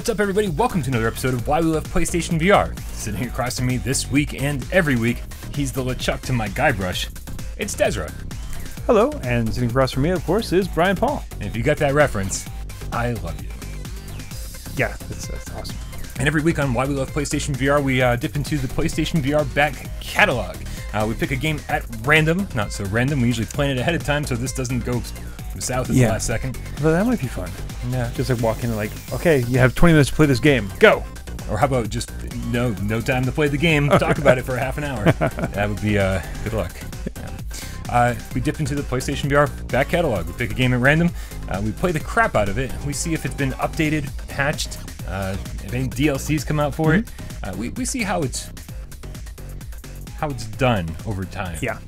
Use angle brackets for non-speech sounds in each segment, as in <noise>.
What's up, everybody? Welcome to another episode of Why We Love PlayStation VR. Sitting across from me this week and every week, he's the LeChuck to my Guybrush. It's Desra. Hello, and sitting across from me, of course, is Brian Paul. And if you got that reference, I love you. Yeah, that's, that's awesome. And every week on Why We Love PlayStation VR, we uh, dip into the PlayStation VR back catalog. Uh, we pick a game at random, not so random. We usually plan it ahead of time so this doesn't go south at Yeah. the last second. But that might be fun. Yeah. Just like walking in, like, okay, you have 20 minutes to play this game. Go! Or how about just no no time to play the game, <laughs> talk about it for half an hour. That would be uh, good luck. Yeah. Uh, we dip into the PlayStation VR back catalog. We pick a game at random. Uh, we play the crap out of it. We see if it's been updated, patched, uh, if any DLCs come out for it. Uh, we, we see how it's how it's done over time. Yeah.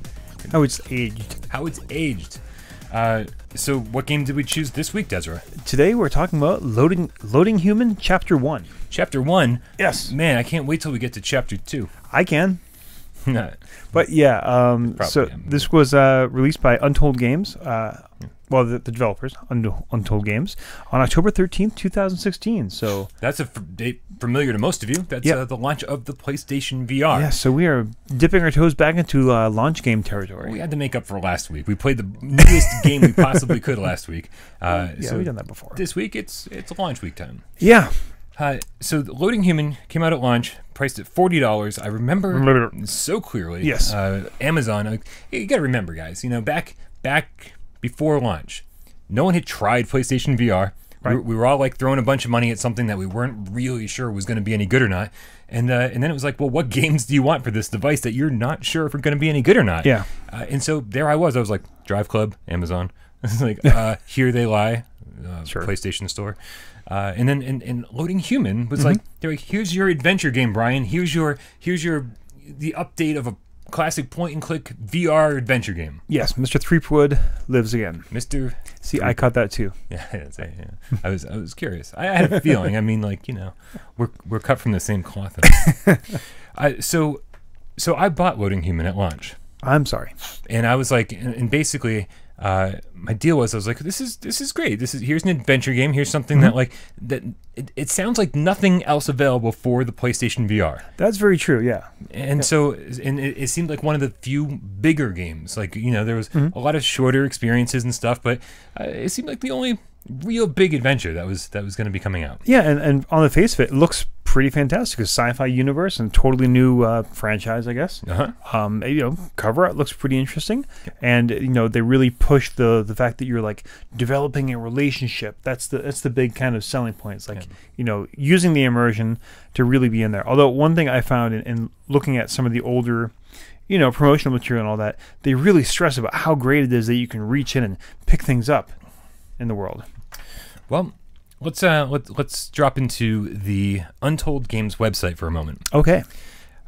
How it's aged. How it's aged. Uh, so what game did we choose this week, Desra? Today we're talking about Loading Loading Human Chapter 1. Chapter one. Yes. Man, I can't wait till we get to chapter two. I can. <laughs> But yeah, um, so this was uh, released by Untold Games, uh, well, the, the developers, Untold Games, on October 13th, 2016. So, That's a f- date familiar to most of you. That's Yeah. uh, the launch of the PlayStation VR. yeah, so we are dipping our toes back into uh, launch game territory. We had to make up for last week. We played the newest <laughs> game we possibly could last week. Uh, yeah, so we've done that before. this week it's it's launch week time. Yeah. Uh, so Loading Human came out at launch, priced at forty dollars. I remember so clearly. Yes. Uh, Amazon. Uh, you got to remember, guys. You know, back back before launch, no one had tried PlayStation VR. We, Right. were- we were all like throwing a bunch of money at something that we weren't really sure was going to be any good or not. And uh, and then it was like, well, what games do you want for this device that you're not sure if are going to be any good or not? Yeah. Uh, and so there I was. I was like, Drive Club, Amazon. <laughs> Like, <laughs> uh, here they lie, uh, Sure. PlayStation Store. Uh, and then and, and Loading Human was Mm-hmm. like, they're like, here's your adventure game, Brian. Here's your here's your the update of a classic point and click VR adventure game, Yes, Mr. Threepwood lives again. Mister. See, I caught that too. <laughs> Yeah, yeah. I was I was curious. I, I had a feeling. I mean, like you know, we're we're cut from the same cloth. <laughs> I, so so I bought Loading Human at launch. I'm sorry. and I was like, and, and basically, uh, my deal was, I was like, this is this is great. This is here's an adventure game. Here's something Mm-hmm. that like that. It, it sounds like nothing else available for the PlayStation VR, That's very true. Yeah. and so and it, it seemed like one of the few bigger games. Like you know, there was Mm-hmm. a lot of shorter experiences and stuff, but uh, it seemed like the only real big adventure that was that was going to be coming out. Yeah, and, and on the face of it, it looks pretty fantastic. A sci-fi universe and totally new uh, franchise, I guess. Uh huh. Um, you know, cover art looks pretty interesting, and you know they really push the the fact that you're like developing a relationship. That's the that's the big kind of selling point. It's like you know using the immersion to really be in there. Although one thing I found in, in looking at some of the older you know, promotional material and all that, they really stress about how great it is that you can reach in and pick things up in the world. Well. Let's uh let, let's drop into the Untold Games website for a moment. Okay.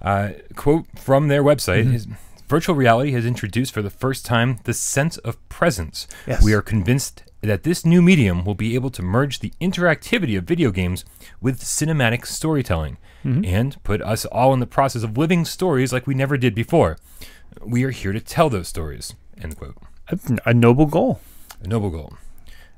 Uh, quote from their website is virtual reality has introduced for the first time the sense of presence. Yes. We are convinced that this new medium will be able to merge the interactivity of video games with cinematic storytelling and put us all in the process of living stories like we never did before. We are here to tell those stories. End quote. A, a noble goal. A noble goal.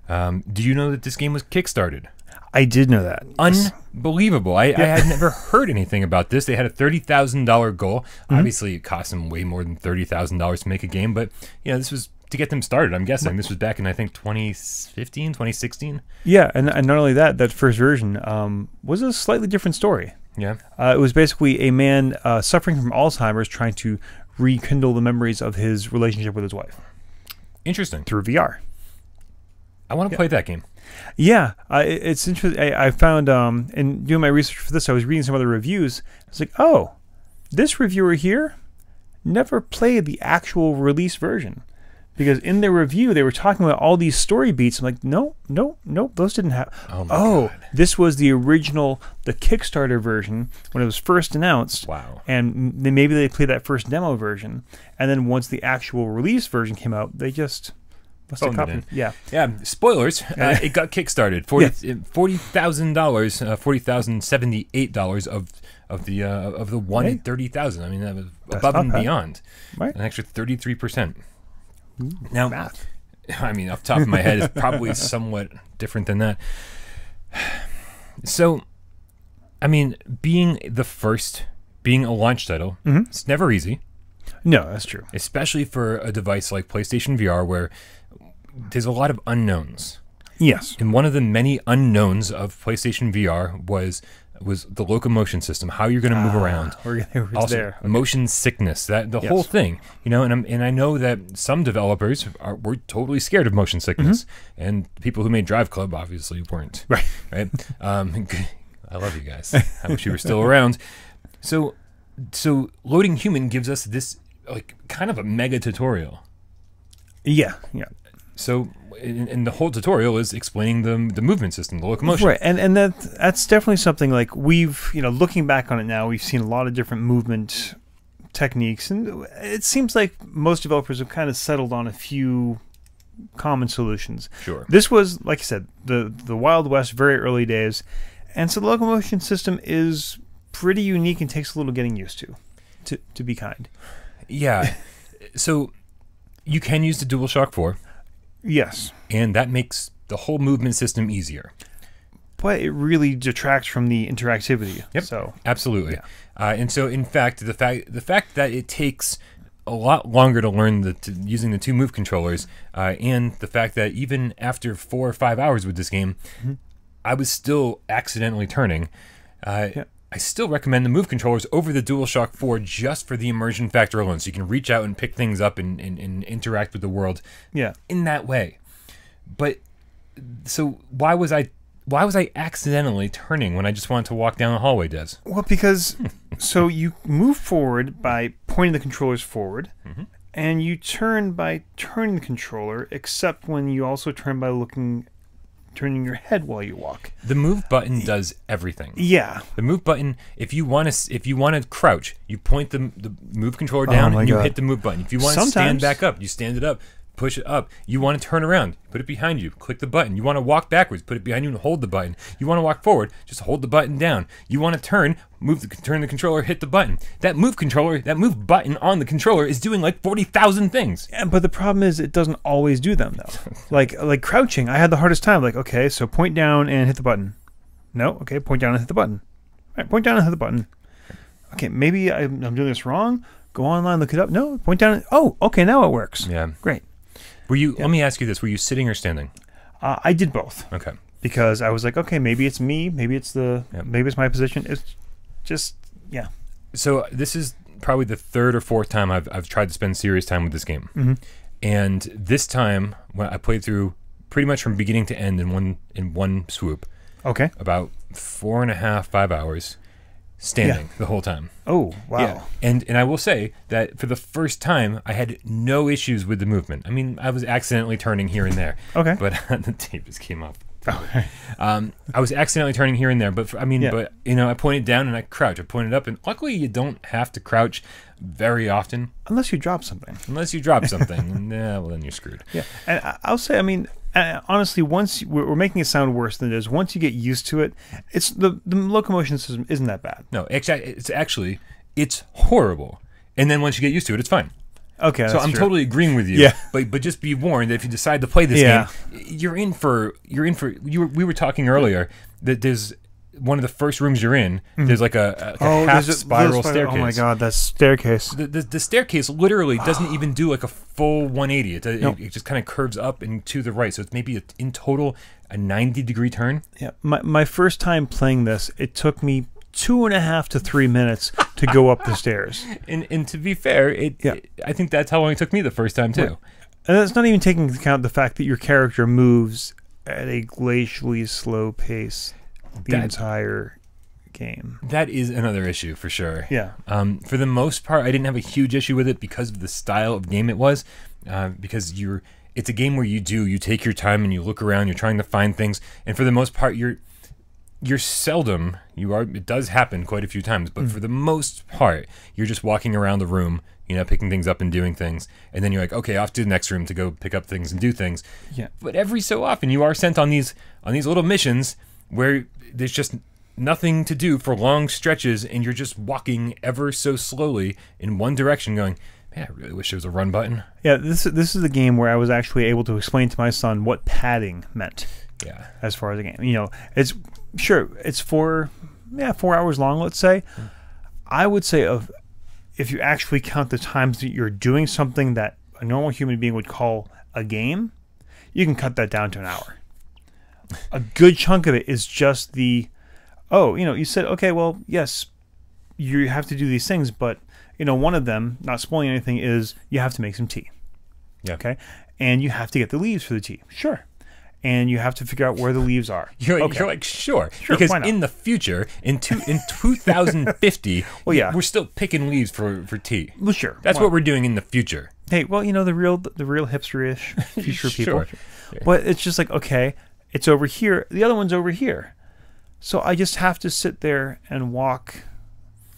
Um, do you know that this game was kickstarted? I did know that. unbelievable. I, I had never <laughs> heard anything about this. They had a thirty thousand dollar goal. Mm-hmm. Obviously, it cost them way more than thirty thousand dollars to make a game, but you know, this was to get them started. I'm guessing this was back in I think 2015, 2016. Yeah, and, and not only that, that first version um, was a slightly different story. Yeah, Uh, it was basically a man uh, suffering from Alzheimer's trying to rekindle the memories of his relationship with his wife interesting. through VR. I want to play that game. Yeah, it- it's interesting. I, I found um, in doing my research for this, I was reading some other reviews. I was like, oh, this reviewer here never played the actual release version. Because in their review, they were talking about all these story beats. I'm like, no, no, no, those didn't have. Oh my God. this was the original, the Kickstarter version when it was first announced. Wow. And then maybe they played that first demo version, and then once the actual release version came out, they just must have it in. Yeah, Yeah, spoilers. <laughs> Uh, it got kickstarted. Forty forty thousand dollars, uh, forty thousand seventy eight dollars of of the uh, of the one Hey. thirty thousand. I mean, that was That's above and beyond. Right. An extra thirty three percent. Now, math. <laughs> I mean, off the top of my head, it's probably <laughs> somewhat different than that. <sighs> So, I mean, being the first, being a launch title, it's never easy, No, that's true. especially for a device like PlayStation VR, where there's a lot of unknowns. Yes. And one of the many unknowns of PlayStation VR was was the locomotion system, how you're going to move around. <laughs> We're, also there. motion sickness that the Yes. whole thing you know and I'm, and I know that some developers are were totally scared of motion sickness and people who made Drive Club obviously weren't Right. right <laughs> um <laughs> I love you guys I wish you were still around so so loading human gives us this like kind of a mega tutorial Yeah. Yeah. So and, and the whole tutorial is explaining the the movement system the locomotion Right, and and that that's definitely something like we've you know looking back on it now, we've seen a lot of different movement techniques, and it seems like most developers have kind of settled on a few common solutions. sure This was, like I said, the the Wild West, very early days, and so the locomotion system is pretty unique and takes a little getting used to. To to be kind, yeah <laughs> so you can use the DualShock 4 yes, and that makes the whole movement system easier but it really detracts from the interactivity. Yep. So Absolutely. Uh, and so, in fact, the fact the fact that it takes a lot longer to learn the to, using the two move controllers, uh, and the fact that even after four or five hours with this game, I was still accidentally turning. Uh, Yeah. I still recommend the move controllers over the DualShock 4 just for the immersion factor alone, so you can reach out and pick things up and, and, and interact with the world yeah, in that way. But so why was I why was I accidentally turning when I just wanted to walk down the hallway, Des? Well, because <laughs> so you move forward by pointing the controllers forward, mm-hmm. and you turn by turning the controller, except when you also turn by looking, turning your head while you walk. The move button does everything. Yeah, The move button, if you want to, if you want to crouch, you point the the move controller down Oh and you God. hit the move button. If you want to stand back up, you stand it up, push it up. You want to turn around, put it behind you, click the button. You want to walk backwards, put it behind you and hold the button. You want to walk forward, just hold the button down. You want to turn, move the turn the controller, hit the button. That move controller, that move button on the controller is doing like forty thousand things. And- but the problem is it doesn't always do them though. <laughs> like like crouching, I had the hardest time. Like okay, so point down and hit the button. No, okay, point down and hit the button. All right, point down and hit the button. Okay, maybe I'm, I'm doing this wrong. Go online, look it up. No, point down. And, oh, okay, now it works. Yeah. Great. Were you? Let me ask you this: Were you sitting or standing? Uh, I did both. Okay. because I was like, okay, maybe it's me, maybe it's the, Yep. maybe it's my position. It's just, yeah, so this is probably the third or fourth time I've, I've tried to spend serious time with this game. Mhm. And this time, when I played through pretty much from beginning to end in one in one swoop, okay. about four and a half, five hours, standing the whole time. Oh, wow. Yeah. And and I will say that for the first time, I had no issues with the movement. I mean, I was accidentally turning here and there, Okay. but <laughs> the tape just came off. Okay. Um, I was accidentally turning here and there, but for, I mean, Yeah. but you know, I pointed down and I crouch. I pointed up, and luckily, you don't have to crouch very often Unless you drop something. unless you drop something. <laughs> yeah, well, then you're screwed. Yeah. And I'll say, I mean, uh, honestly, once you- we're, we're making it sound worse than it is, once you get used to it, it's the, the locomotion system isn't that bad. No, it's actually it's horrible. And then once you get used to it, it's fine. Okay. so I'm true. totally agreeing with you. Yeah. But but just be warned that if you decide to play this Yeah. game, you're in for you're in for you. Were, we were talking earlier that there's one of the first rooms you're in. Hmm. There's like a, a, a oh, half a- spiral staircase. Oh my god, that staircase. the, the, the staircase literally <sighs> doesn't even do like a full 180. It, it, Nope. it just kind of curves up and to the right. So it's maybe a, in total a 90 degree turn. Yeah. My, my first time playing this, it took me two and a half to three minutes to go up the stairs. <laughs> And and to be fair, it, Yeah. it- I think that's how long it took me the first time too. Right. And that's not even taking into account the fact that your character moves at a glacially slow pace the That- entire game. That is another issue for sure. Yeah. Um, for the most part, I didn't have a huge issue with it because of the style of game it was. Uh, because you're, it's a game where you do you take your time and you look around. You're trying to find things, and for the most part, you're you're seldom you are. It does happen quite a few times, but for the most part, you're just walking around the room. You know, picking things up and doing things, and then you're like, okay, off to the next room to go pick up things and do things. Yeah. But every so often, you are sent on these on these little missions where there's just nothing to do for long stretches, and you're just walking ever so slowly in one direction, going, "Man, I really wish there was a run button." Yeah, this this is the game where I was actually able to explain to my son what padding meant Yeah, as far as the game. You know, it's sure it's four yeah four hours long let's say i would say of if you actually count the times that you're doing something that a normal human being would call a game you can cut that down to an hour a good chunk of it is just the oh you know you said okay well yes you have to do these things but you know one of them not spoiling anything is you have to make some tea Yeah. okay and you have to get the leaves for the tea sure and you have to figure out where the leaves are <laughs> You're, like- okay. you're like, sure. Sure, because why not? in the future, in two, in 2050, <laughs> Well, yeah. we're still picking leaves for, for tea. well sure That's what we're doing in the future. hey, well, you know the real the real hipster-ish <laughs> future people. Sure. But it's just like okay, it's over here. The other one's over here. So I just have to sit there and walk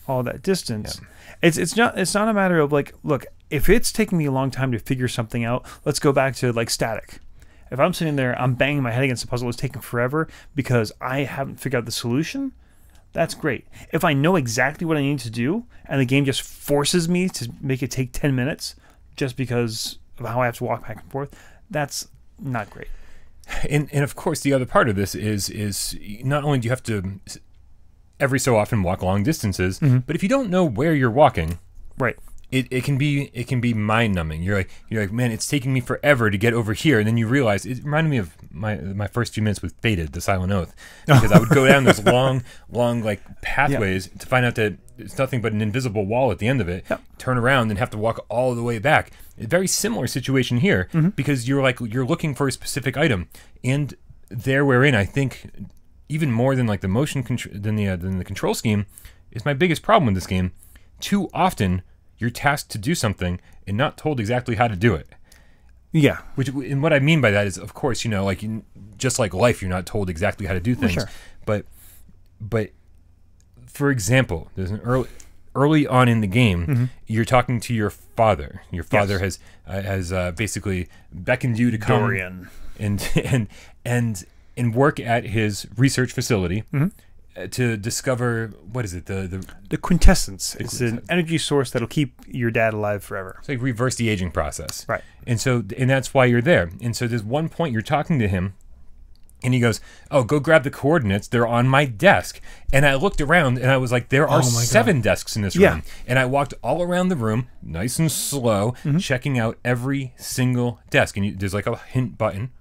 all that distance. It's it's not it's not a matter of like look, if it's taking me a long time to figure something out, let's go back to like static. If I'm sitting there, I'm banging my head against a puzzle, it's taking forever because I haven't figured out the solution. That's great. If I know exactly what I need to do and the game just forces me to make it take 10 minutes just because of how I have to walk back and forth, that's not great. And, and of course, the other part of this is is not only do you have to every so often walk long distances, mm-hmm. but if you don't know where you're walking, Right. it, it can be it can be mind numbing. You're like you're like man, it's taking me forever to get over here, and then you realize it reminded me of my my first few minutes with Fated, the Silent Oath, <laughs> because I would go down those long long like pathways to find out that it's nothing but an invisible wall at the end of it. Yep. Turn around and have to walk all the way back. A very similar situation here because you're like you're looking for a specific item, and there wherein I think even more than like the motion control than the uh, than the control scheme is my biggest problem with this game. Too often you're tasked to do something and not told exactly how to do it. Yeah. Which and what I mean by that is, of course, you know, like just like life, you're not told exactly how to do things. sure. But but for example, there's an early early on in the game, you're talking to your father. Your father Mm-hmm. Yes. has uh, has uh, basically beckoned you to come Dorian. and <laughs> and and and work at his research facility Mm-hmm. uh, to discover what is it the the The quintessence. It's an energy source that'll keep your dad alive forever. it's like reverse the aging process Right. and so and that's why you're there and so there's one point you're talking to him and he goes oh go grab the coordinates they're on my desk and i looked around and i was like there are Oh my God. seven desks in this Yeah. room and i walked all around the room nice and slow Mm-hmm. checking out every single desk and you, there's like a hint button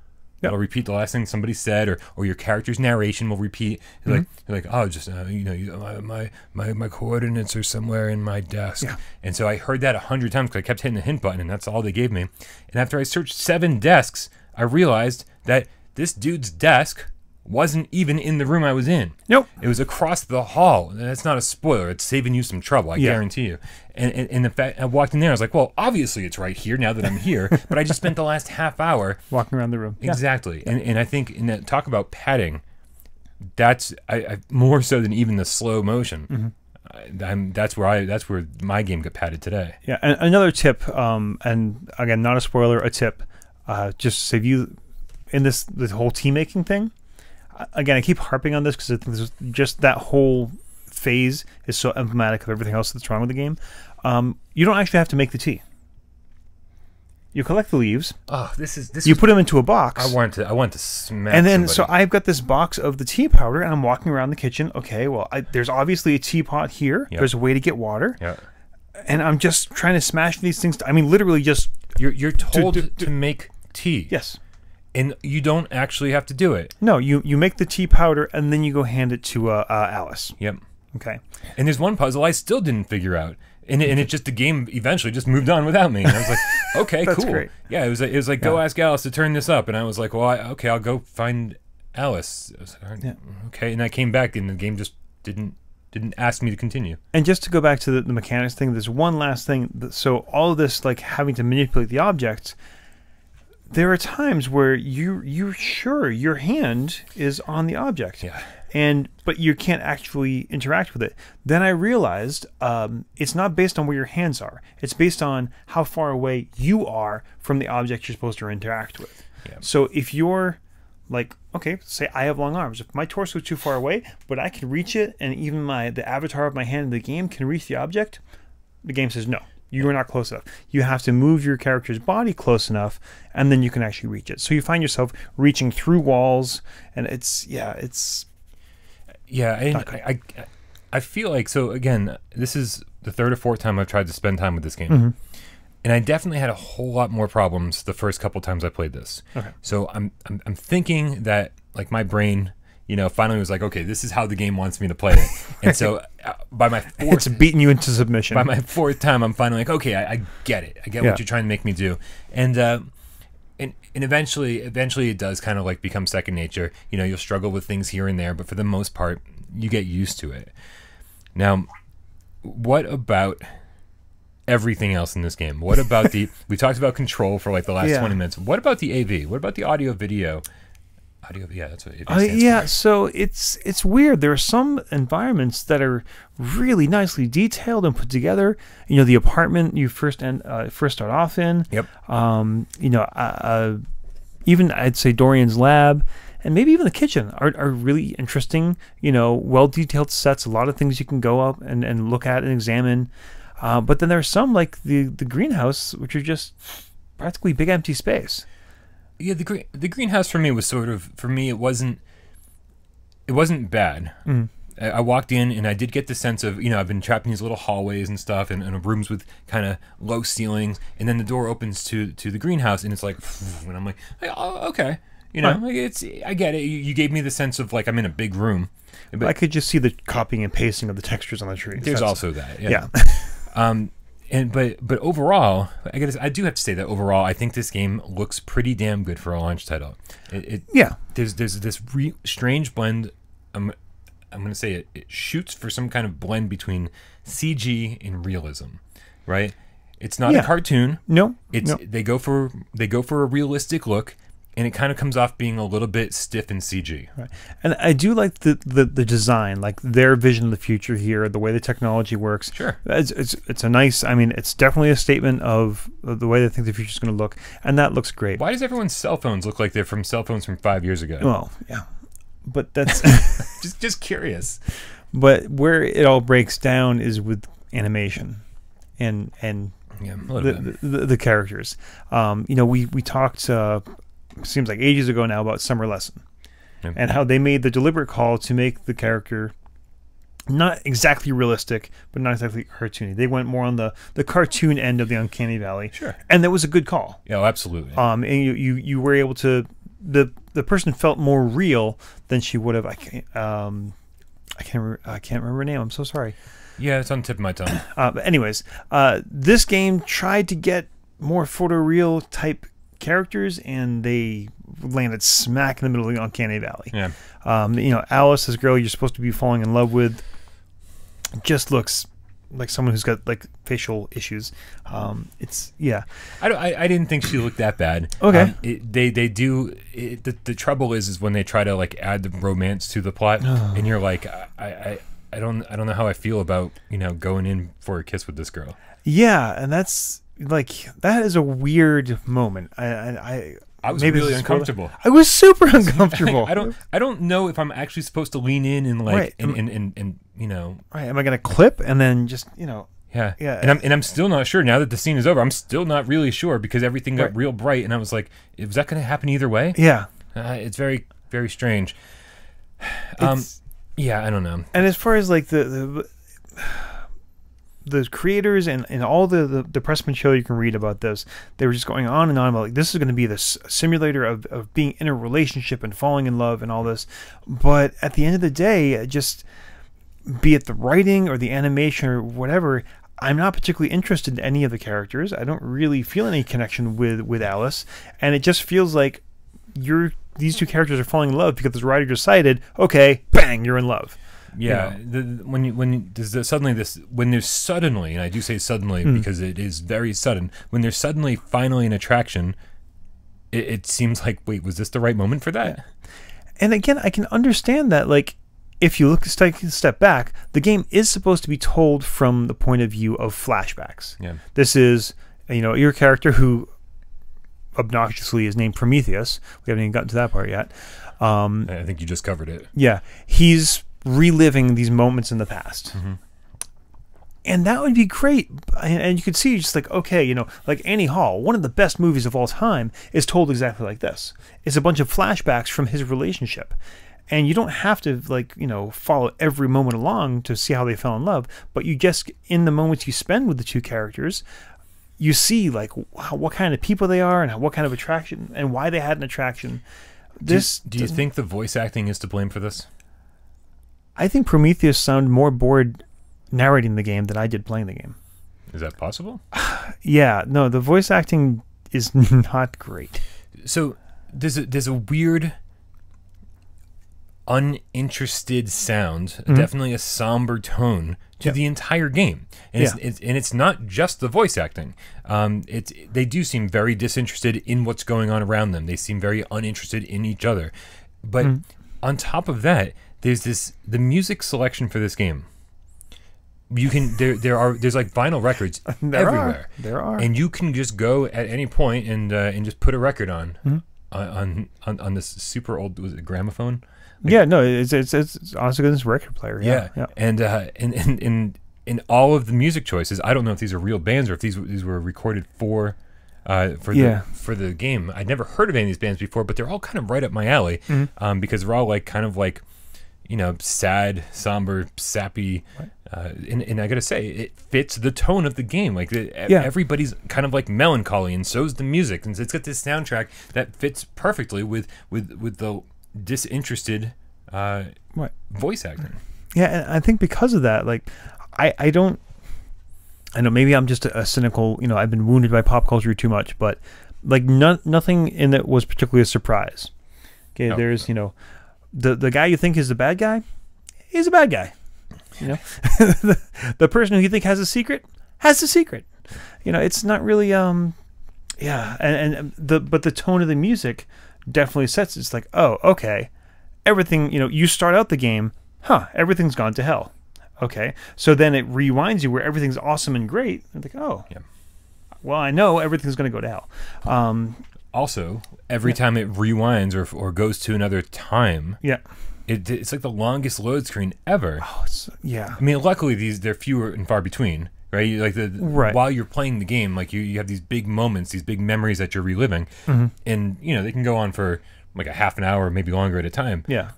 Yep. It'll repeat the last thing somebody said, or, or your character's narration will repeat. You're like, Mm-hmm. you're like, oh, just uh, you know, you, my, my my my coordinates are somewhere in my desk. Yeah. And so I heard that a hundred times because I kept hitting the hint button, and that's all they gave me. And after I searched seven desks, I realized that this dude's desk wasn't even in the room I was in. Nope. It was across the hall. That's not a spoiler. It's saving you some trouble. I Yeah. guarantee you. And, and, and the fact I walked in there, I was like, well, obviously it's right here now that I'm here. <laughs> but I just spent the last half hour Walking around the room. Yeah. Exactly, and and I think in that talk about padding, that's I, I more so than even the slow motion. I, I'm, that's where I that's where my game got padded today. Yeah, and another tip, um, and again, not a spoiler, a tip, uh, just save you in this this whole tea making thing. Again, I keep harping on this because I think this is just that whole phase is so emblematic of everything else that's wrong with the game. Um, you don't actually have to make the tea. You collect the leaves, Oh, this is this. you put them into a box, I want to I want to smack. and then so. I've got this box of the tea powder, and I'm walking around the kitchen. Okay, well, I, there's obviously a teapot here. Yep. There's a way to get water, yeah. and I'm just trying to smash these things. I mean, literally, just You're you're told to- to, make tea. yes. And you don't actually have to do it. No, you you make the tea powder and then you go hand it to uh, uh, Alice. Yep. Okay. And there's one puzzle I still didn't figure out. And it, and it just the game eventually just moved on without me. And I was like, <laughs> okay, That's cool. great. Yeah, it was like, it was like go Yeah. ask Alice to turn this up, and I was like, well, I, okay, I'll go find Alice. Like, Yeah. Okay, and I came back, and the game just didn't didn't ask me to continue. And just to go back to the, the mechanics thing, there's one last thing. that- So all of this, like having to manipulate the objects, there are times where you you're sure your hand is on the object. Yeah. And but you can't actually interact with it. Then I realized um, it's not based on where your hands are. It's based on how far away you are from the object you're supposed to interact with. Yeah. So if you're like, okay, say I have long arms. If my torso is too far away, but I can reach it, and even my the avatar of my hand in the game can reach the object, the game says no. You are not close enough. You have to move your character's body close enough, and then you can actually reach it. So you find yourself reaching through walls, and it's yeah, it's Yeah, and Not good. I, I, I feel like so again. This is the third or fourth time I've tried to spend time with this game, Mm-hmm. and I definitely had a whole lot more problems the first couple times I played this. Okay. So I'm, I'm I'm thinking that like my brain, you know, finally was like, okay, this is how the game wants me to play it, and so <laughs> uh, by my <laughs> fourth It's beating you into submission. by my fourth time, I'm finally like, okay, I, I get it. I get Yeah. what you're trying to make me do, and uh, and and eventually, eventually, it does kind of like become second nature. You know, you'll struggle with things here and there, but for the most part, you get used to it. Now, what about everything else in this game? What about the? <laughs> we talked about control for like the last Yeah. 20 minutes. What about the AV? What about the audio video? Audio, yeah, that's what Uh, yeah, for. so it's it's weird. There are some environments that are really nicely detailed and put together. You know, the apartment you first end, uh, first start off in. Yep. Um, you know, uh, uh, even I'd say Dorian's lab and maybe even the kitchen are, are really interesting. You know, well detailed sets. A lot of things you can go up and, and look at and examine. Uh, but then there are some like the the greenhouse, which are just practically big empty space. Yeah the green the greenhouse for me was sort of for me it wasn't it wasn't bad Mm. I, I walked in and i did get the sense of you know i've been trapped in these little hallways and stuff and, and rooms with kind of low ceilings and then the door opens to to the greenhouse and it's like <laughs> and i'm like oh, okay you know Right. like it's i get it you, you gave me the sense of like i'm in a big room but I could just see the copying and pasting of the textures on the trees. there's That's- also that yeah. <laughs> um, and but but overall, I guess I do have to say that overall, I think this game looks pretty damn good for a launch title. It, it Yeah. there's there's this re- strange blend. I'm I'm gonna say it, it shoots for some kind of blend between CG and realism, right? It's not Yeah. a cartoon. No. It's no. they go for they go for a realistic look, and it kind of comes off being a little bit stiff in CG. Right. And I do like the, the, the design, like their vision of the future here, the way the technology works. Sure. It's, it's, it's a nice, I mean, it's definitely a statement of the way they think the future is going to look. And that looks great. Why does everyone's cell phones look like they're from cell phones from five years ago? Well, yeah. But that's, <laughs> <laughs> just just curious. but where it all breaks down is with animation and, and Yeah, a the, bit. the, the characters. Um, you know, we, we talked, uh, seems like ages ago now about Summer Lesson. And how they made the deliberate call to make the character not exactly realistic, but not exactly cartoony. They went more on the, the cartoon end of the uncanny valley, Sure. and that was a good call. Yeah, oh, absolutely. Um, and you, you you were able to the the person felt more real than she would have. I can't um, I can't remember, I can't remember her name. I'm so sorry. yeah, it's on the tip of my tongue. Uh, but anyways, uh, this game tried to get more photoreal type characters, and they landed smack in the middle of the uncanny valley. Yeah. Um, you know, Alice, this girl you're supposed to be falling in love with, just looks like someone who's got like facial issues. Um, it's yeah, I, I, I didn't think she looked that bad. Okay. Um, it, they they do. It, the, the trouble is is when they try to like add the romance to the plot, <sighs> and you're like, I, I I don't I don't know how I feel about you know going in for a kiss with this girl. yeah, and that's like that is a weird moment. I I, I, I was maybe really this is spoiler- uncomfortable. I was super <laughs> uncomfortable. I don't I don't know if I'm actually supposed to lean in and like Right. and, and, and and you know Right? Am I gonna clip and then just you know? yeah Yeah. and I'm and I'm still not sure now that the scene is over. I'm still not really sure because everything got Right. real bright and I was like, is that going to happen either way? Yeah. Uh, it's very very strange. <sighs> Um, It's- yeah, I don't know. and as far as like the the, the creators and, and all the, the the press material you can read about this they were just going on and on about like this is going to be this simulator of, of being in a relationship and falling in love and all this. But at the end of the day just be it the writing or the animation or whatever i'm not particularly interested in any of the characters. I don't really feel any connection with with alice. And it just feels like you're these two characters are falling in love because the writer decided okay bang you're in love Yeah, the, the- when you, when you, there's the, suddenly this when there's suddenly, and I do say suddenly Hmm. because it is very sudden. When there's suddenly finally an attraction, it, it seems like wait, was this the right moment for that? and again, I can understand that. Like, if you look take a step back, the game is supposed to be told from the point of view of flashbacks. Yeah, This is, you know, your character who obnoxiously is named Prometheus. We haven't even gotten to that part yet. Um, I think you just covered it. yeah, he's reliving these moments in the past. Mm-hmm. And that would be great. And, you could see just like, okay, you know, like Annie Hall, one of the best movies of all time, is told exactly like this. It's a bunch of flashbacks from his relationship. and you don't have to like you know follow every moment along to see how they fell in love but you just in the moments you spend with the two characters you see like how, what kind of people they are and how, what kind of attraction and why they had an attraction this do do you think the voice acting is to blame for this i think prometheus sounded more bored narrating the game than i did playing the game is that possible <sighs> yeah no the voice acting is <laughs> not great so there's a there's a weird uninterested sound, Mm-hmm. definitely a somber tone to Yeah. the entire game, and it's, Yeah. it's and it's not just the voice acting. Um, it's they do seem very disinterested in what's going on around them. They seem very uninterested in each other. But Mm. on top of that, there's this the music selection for this game. You can there there are there's like vinyl records <laughs> There are. everywhere. There are. and you can just go at any point and uh, and just put a record on Mm-hmm. on, on on this super old was it gramophone yeah no it's it's, it's honestly good record player yeah yeah, and uh and and in in all of the music choices i don't know if these are real bands or if these these were recorded for uh, for Yeah. the for the game, I'd never heard of any of these bands before, but they're all kind of right up my alley Mm-hmm. um, because they're all like kind of like, you know, sad, somber, sappy, uh, and, and I gotta say, it fits the tone of the game. Like the, Yeah. everybody's kind of like melancholy, and so's the music, and it's got this soundtrack that fits perfectly with with with the disinterested uh, Right. voice acting. Yeah, and I think because of that, like, I I don't. I know maybe I'm just a, a cynical. You know, I've been wounded by pop culture too much, but like, no, nothing in it was particularly a surprise. Okay, No. there's you know, the the guy you think is the bad guy, he's a bad guy. You know, the, <laughs> the person who you think has a secret has a secret. You know, it's not really um, yeah, and and the but the tone of the music definitely sets. It's like, oh, okay, everything. You know, you start out the game, huh? Everything's gone to hell. Okay, so then it rewinds you where everything's awesome and great. And like, oh, Yeah. well, I know everything's going to go to hell. Um, Also, every time it rewinds or or goes to another time, yeah, it, it's like the longest load screen ever. oh, it's, yeah, I mean, luckily these they're fewer and far between, right? Like the Right. while you're playing the game, like you, you have these big moments, these big memories that you're reliving, Mm-hmm. and you know they can go on for like a half an hour, maybe longer at a time. yeah.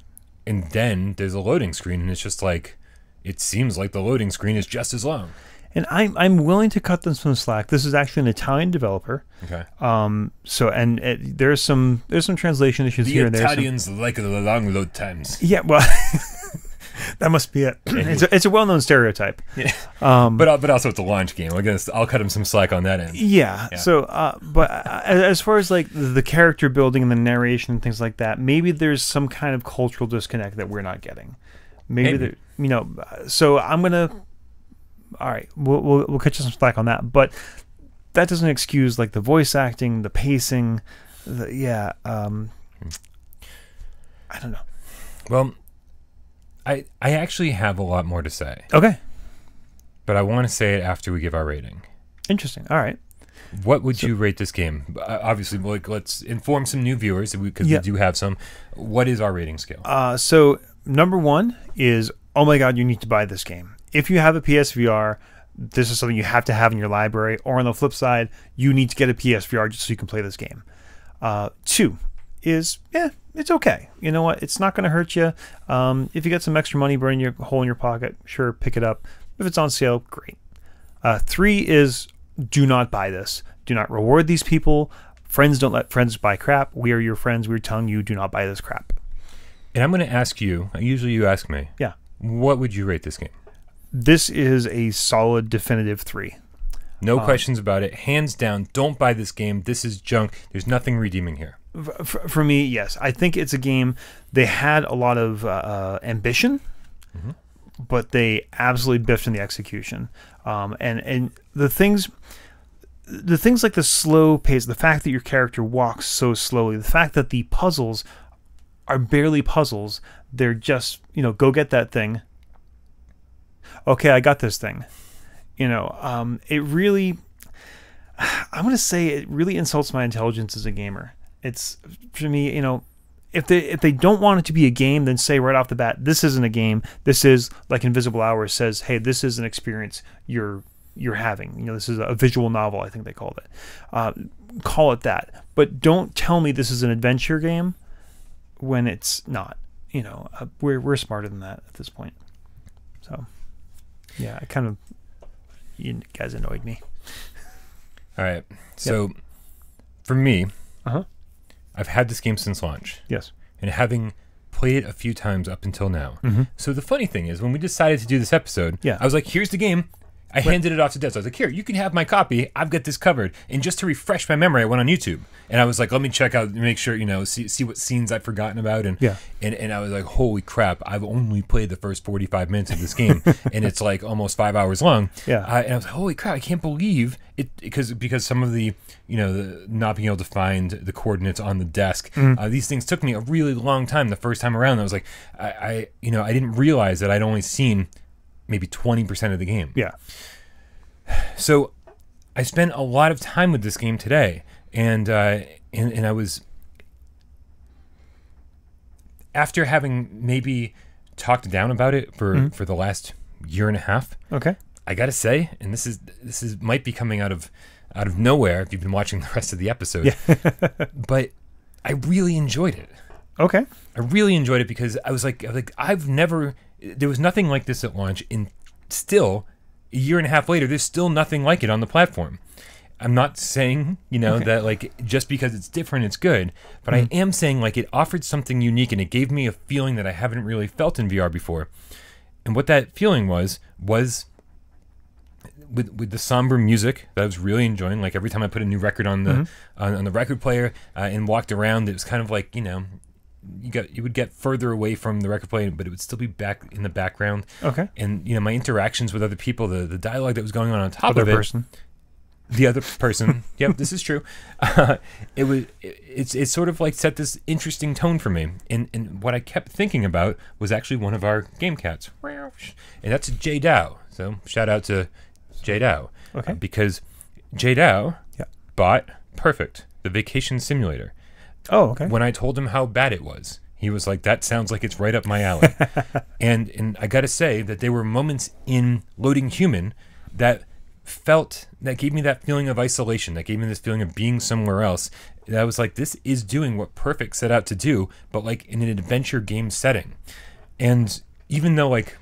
And then there's a loading screen, and it's just like it seems like the loading screen is just as long. And I'm I'm willing to cut them some slack. This is actually an Italian developer. Okay. Um, so and it, there's some there's some translation issues The here and there. some- Italians like the long load times. yeah, well, <laughs> that must be it. it's a, it's a well-known stereotype. Yeah. Um, But uh, but also it's a launch game. I guess I'll cut him some slack on that end. Yeah. Yeah. So, uh, but uh, as far as like the character building and the narration and things like that, maybe there's some kind of cultural disconnect that we're not getting. Maybe, Maybe. there, you know. uh, So I'm gonna. All right, we'll, we'll we'll you some slack on that, but that doesn't excuse like the voice acting, the pacing, the yeah. Um, I don't know. Well, I I actually have a lot more to say, Okay, but I want to say it after we give our rating. interesting. All right. What would you rate this game? Uh, obviously, like let's inform some new viewers because Yeah. we do have some. What is our rating scale? Uh, so number one is oh my god, you need to buy this game. If you have a PSVR, this is something you have to have in your library. Or on the flip side, you need to get a PSVR just so you can play this game. Uh, two is yeah, it's okay. You know what? It's not going to hurt you. Um, if you get some extra money burning your hole in your pocket, sure, pick it up. If it's on sale, great. Uh, three is do not buy this. Do not reward these people. Friends don't let friends buy crap. We are your friends. We're telling you do not buy this crap. And I'm going to ask you. Usually, you ask me. Yeah. What would you rate this game? This is a solid definitive three. No Uh, questions about it. Hands down. Don't buy this game. This is junk. There's nothing redeeming here. For, for me, yes, I think it's a game. They had a lot of uh, uh, ambition, but they absolutely biffed in the execution. Um, and and the things, the things like the slow pace, the fact that your character walks so slowly, the fact that the puzzles are barely puzzles. They're just you know go get that thing. Okay, I got this thing. You know, um, it really. <sighs> I'm gonna say it really insults my intelligence as a gamer. It's for me, you know, if they if they don't want it to be a game, then say right off the bat, this isn't a game. This is like Invisible Hours says, hey, this is an experience you're you're having. You know, this is a visual novel. I think they called it. Uh, call it that, but don't tell me this is an adventure game when it's not. you know, uh, we're we're smarter than that at this point. So, yeah, I kind of you guys annoyed me. All right. So for me, Uh huh. I've had this game since launch, Yes. and having played it a few times up until now. Mm-hmm. So the funny thing is, when we decided to do this episode, Yeah. I was like, "Here's the game." I handed it off to Des. I was like, "Here, you can have my copy. I've got this covered." And just to refresh my memory, I went on YouTube and I was like, "Let me check out, make sure you know, see see what scenes I've forgotten about." And Yeah. and and I was like, "Holy crap! I've only played the first 45 minutes of this game, <laughs> and it's like almost five hours long." Yeah. I, and I was like, "Holy crap! I can't believe it!" Because because some of the you know the not being able to find the coordinates on the desk, Mm-hmm. uh, these things took me a really long time. The first time around, I was like, I, I you know I didn't realize that I'd only seen maybe 20 percent of the game. Yeah. So I spent a lot of time with this game today, and uh, and, and I was after having maybe talked down about it for for the last year and a half. Okay. I gotta say, and this is this is might be coming out of out of nowhere if you've been watching <laughs> the rest of the episode, yeah. <laughs> but I really enjoyed it. Okay. I really enjoyed it because I was like, I was like I've never, there was nothing like this at launch, and still, a year and a half later, there's still nothing like it on the platform. I'm not saying, you know, that like just because it's different, it's good, but I am saying like it offered something unique and it gave me a feeling that I haven't really felt in VR before. And what that feeling was was with with the somber music that I was really enjoying. Like every time I put a new record on the on, on the record player uh, and walked around, it was kind of like you know, you got you would get further away from the record player, but it would still be back in the background. Okay. And you know, my interactions with other people, the the dialogue that was going on on top Other of it, person. the other person. <laughs> yep, this is true. Uh, <laughs> it was it, it's it's sort of like set this interesting tone for me, and and what I kept thinking about was actually one of our game cats, and that's Jay Dow. So shout out to Jay Dow, Okay. uh, because Jay Dow Yeah. bought Perfect, the vacation simulator. Oh, okay. When I told him how bad it was, he was like, "That sounds like it's right up my alley." <laughs> and and I got to say that there were moments in Loading Human that felt that gave me that feeling of isolation, that gave me this feeling of being somewhere else. That I was like, "This is doing what Perfect set out to do, but like in an adventure game setting." And even though like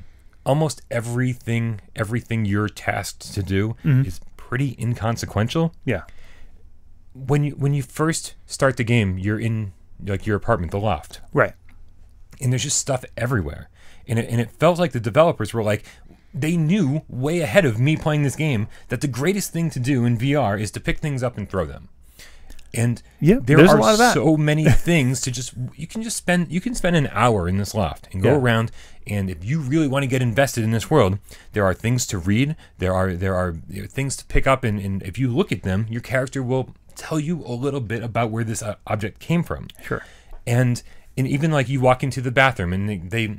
almost everything everything you're tasked to do mm-hmm. is pretty inconsequential, yeah. When you when you first start the game, you're in like your apartment, the loft, Right. and there's just stuff everywhere. And it, and it felt like the developers were like, they knew way ahead of me playing this game that the greatest thing to do in VR is to pick things up and throw them. And Yeah, there there's a are lot of that. so many <laughs> things to just you can just spend you can spend an hour in this loft and go Yeah. around and if you really want to get invested in this world, there are things to read, there are there are, there are things to pick up and, and if you look at them, your character will tell you a little bit about where this uh, object came from. Sure. and and even like you walk into the bathroom and they, they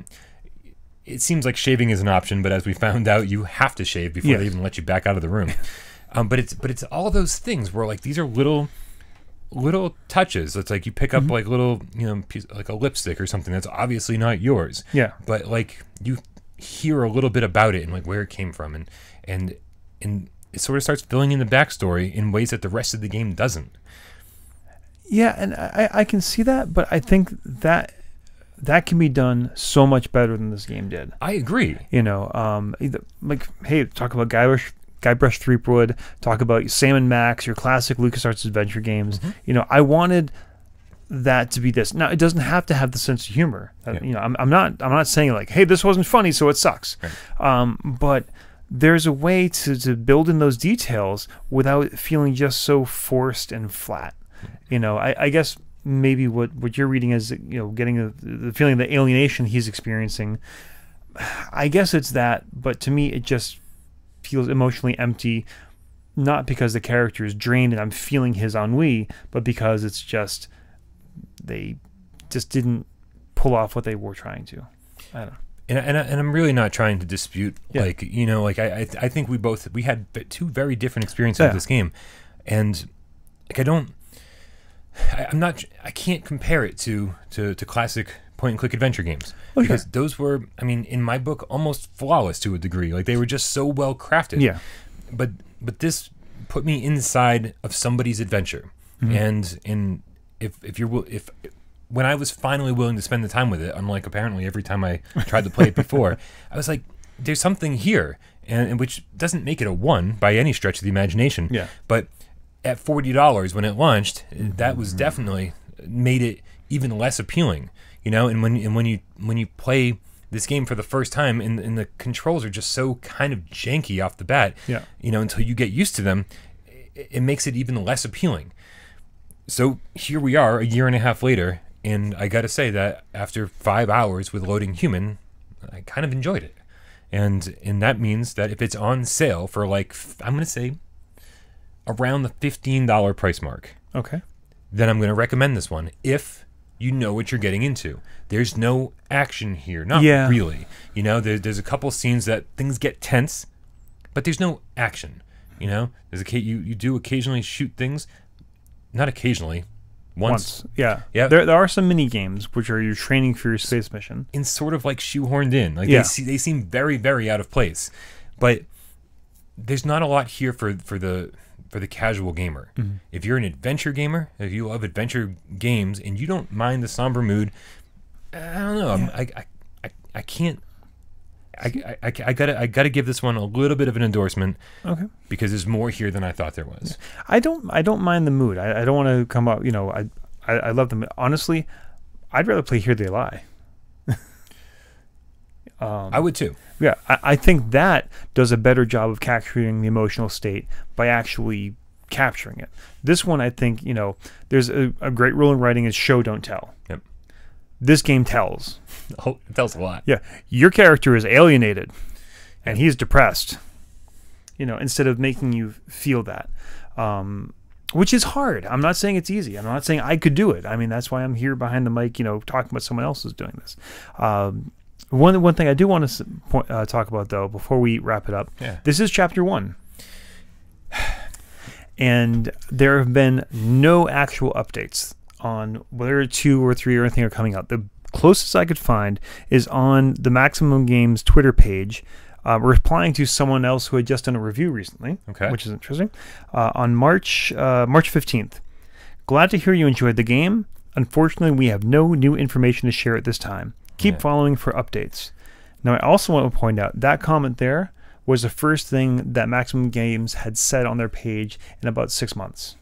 it seems like shaving is an option but as we found out you have to shave before they even let you back out of the room. <laughs> Um, but it's but it's all those things where like these are little little touches. It's like you pick up like little you know piece, like a lipstick or something that's obviously not yours. Yeah. but like you hear a little bit about it and like where it came from and and and it sort of starts filling in the backstory in ways that the rest of the game doesn't Yeah, and I, I can see that, but I think that that can be done so much better than this game did. i agree You know, um, either, like hey, talk about Guybrush, Guybrush Threepwood, talk about Sam and Max, your classic LucasArts adventure games. You know, I wanted that to be this. Now, it doesn't have to have the sense of humor. Uh, Yeah. You know, I'm, I'm not I'm not saying like, hey, this wasn't funny, so it sucks. Um, but there's a way to, to build in those details without feeling just so forced and flat. You know, I, I guess maybe what, what you're reading is you know getting the, the feeling of the alienation he's experiencing. I guess it's that, but to me, it just feels emotionally empty. Not because the character is drained and I'm feeling his ennui, but because it's just they just didn't pull off what they were trying to. I don't know. And and, I, and I'm really not trying to dispute Yeah. like you know like I I, I think we both we had two very different experiences Yeah. with this game, and like I don't I, I'm not I can't compare it to to to classic point and click adventure games Oh, sure. because those were I mean in my book almost flawless to a degree like they were just so well crafted Yeah. but but this put me inside of somebody's adventure Mm-hmm. and and if if you're if when I was finally willing to spend the time with it, unlike apparently every time I tried to play it before, <laughs> I was like, there's something here, and, and which doesn't make it a one by any stretch of the imagination. Yeah. But at forty dollars when it launched, that was mm-hmm. definitely made it even less appealing. You know, and when and when you when you play this game for the first time and, and the controls are just so kind of janky off the bat. Yeah. You know, until you get used to them, it, it makes it even less appealing. So here we are a year and a half later, and I got to say that after five hours with loading human, I kind of enjoyed it. And and that means that if it's on sale for like I'm gonna say around the fifteen dollar price mark, Okay. then I'm gonna recommend this one if you know what you're getting into. There's no action here, not Yeah. really. You know, there, there's a couple scenes that things get tense, but there's no action. You know, there's a you you do occasionally shoot things, not occasionally, once, Once. Yeah. Yeah. There, there are some mini games which are you're training for your space mission. and sort of like shoehorned in. Like Yeah. they see, they seem very very out of place, but there's not a lot here for for the for the casual gamer. Mm-hmm. If you're an adventure gamer, if you love adventure games and you don't mind the somber mood, I don't know. I'm, I, I I I can't. I, I, I, I gotta I gotta give this one a little bit of an endorsement Okay. because there's more here than I thought there was. I don't I don't mind the mood. I, I don't want to come up. You know, I, I I love them. Honestly, I'd rather play Here They Lie. <laughs> um, I would too. yeah, I, I think that does a better job of capturing the emotional state by actually capturing it. This one, I think, you know, there's a, a great rule in writing is show don't tell. Yep. This game tells. <laughs> Oh, it tells a lot. Yeah, your character is alienated, and he's depressed. You know, instead of making you feel that, um, which is hard. I'm not saying it's easy. I'm not saying I could do it. I mean, that's why I'm here behind the mic. You know, talking about someone else is doing this. Um, one one thing I do want to point, uh, talk about though before we wrap it up. Yeah. This is chapter one. <sighs> And there have been no actual updates on whether two or three or anything are coming out. The closest I could find is on the Maximum Games Twitter page, uh, replying to someone else who had just done a review recently, Okay. which is interesting. Uh, on March uh, March fifteenth, glad to hear you enjoyed the game. Unfortunately, we have no new information to share at this time. Keep Yeah. following for updates. Now, I also want to point out that comment there was the first thing that Maximum Games had said on their page in about six months.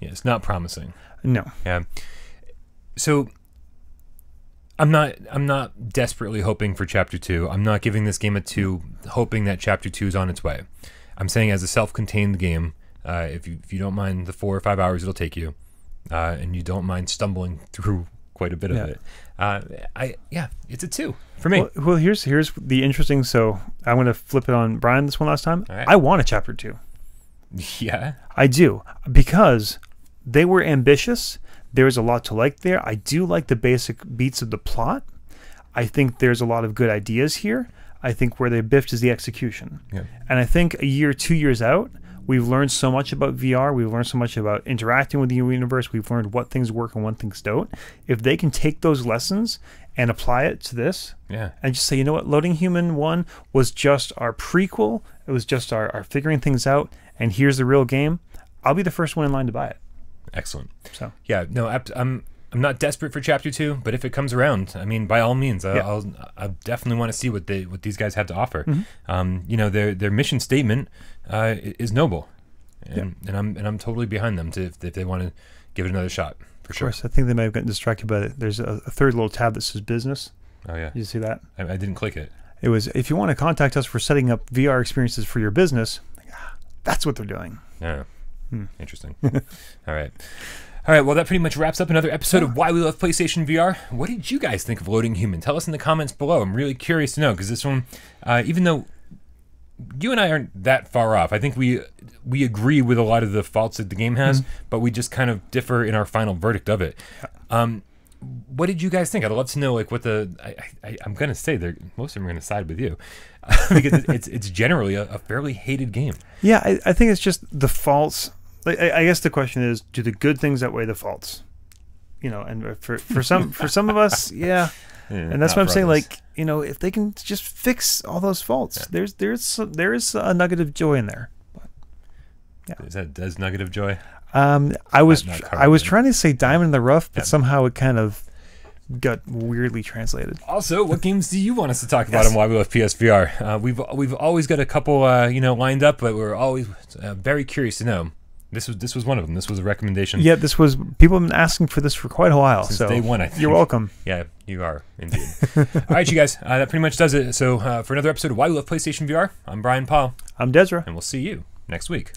Yeah, it's not promising. No. Yeah. So I'm not I'm not desperately hoping for chapter 2. I'm not giving this game a 2 hoping that chapter 2 is on its way. I'm saying as a self-contained game, uh, if you if you don't mind the 4 or 5 hours it'll take you uh, and you don't mind stumbling <laughs> through quite a bit of it. Uh, I yeah, it's a 2 for me. Well, well, here's here's the interesting. So I'm going to flip it on Brian this one last time. Right. I want a chapter two. <laughs> yeah. I do because they were ambitious. There's a lot to like there. I do like the basic beats of the plot. I think there's a lot of good ideas here. I think where they biffed is the execution. Yeah. And I think a year, two years out, we've learned so much about VR. We've learned so much about interacting with the universe. We've learned what things work and what things don't. If they can take those lessons and apply it to this, Yeah. and just say, you know what, Loading Human 1 was just our prequel. It was just our, our figuring things out, and here's the real game. I'll be the first one in line to buy it. Excellent. So, Yeah, no, I'm I'm not desperate for chapter two, but if it comes around, I mean, by all means, I, Yeah. I'll I definitely want to see what they what these guys have to offer. Mm-hmm. Um, you know, their their mission statement uh, is noble, and and I'm and I'm totally behind them to if, if they want to give it another shot for of sure. course, I think they might have gotten distracted by it. There's a, a third little tab that says business. Oh yeah, Did you see that? I, I didn't click it. It was, if you want to contact us for setting up VR experiences for your business, ah, that's what they're doing. Yeah, Hmm. interesting. <laughs> all right. All right, well, that pretty much wraps up another episode of Why We Love PlayStation VR. What did you guys think of Loading Human? Tell us in the comments below. I'm really curious to know because this one, uh, even though you and I aren't that far off, I think we we agree with a lot of the faults that the game has, but we just kind of differ in our final verdict of it. Um, what did you guys think? I'd love to know, like, what the I, I, I'm gonna say. They're most of them are gonna side with you <laughs> because it's, it's it's generally a, a fairly hated game. Yeah, I, I think it's just the faults. Like, I, I guess the question is, do the good things outweigh the faults? You know, and for for some for some of us, <laughs> yeah, and that's what I'm saying. Like, you know, if they can just fix all those faults, there's there's some, there is a nugget of joy in there. is that does nugget of joy? Um, I was I was trying to say diamond in the rough, but Yeah. somehow it kind of got weirdly translated. Also, what games do you want us to talk about yes. on Why We Love PSVR? Uh, we've we've always got a couple, uh, you know, lined up, but we're always uh, very curious to know. This was this was one of them. This was a recommendation. Yeah, this was. People have been asking for this for quite a while. Since so day one, I think. You're welcome. Yeah, you are indeed. <laughs> All right, you guys. Uh, that pretty much does it. So uh, for another episode of Why We Love PlayStation VR, I'm Brian Paul. I'm Desra, and we'll see you next week.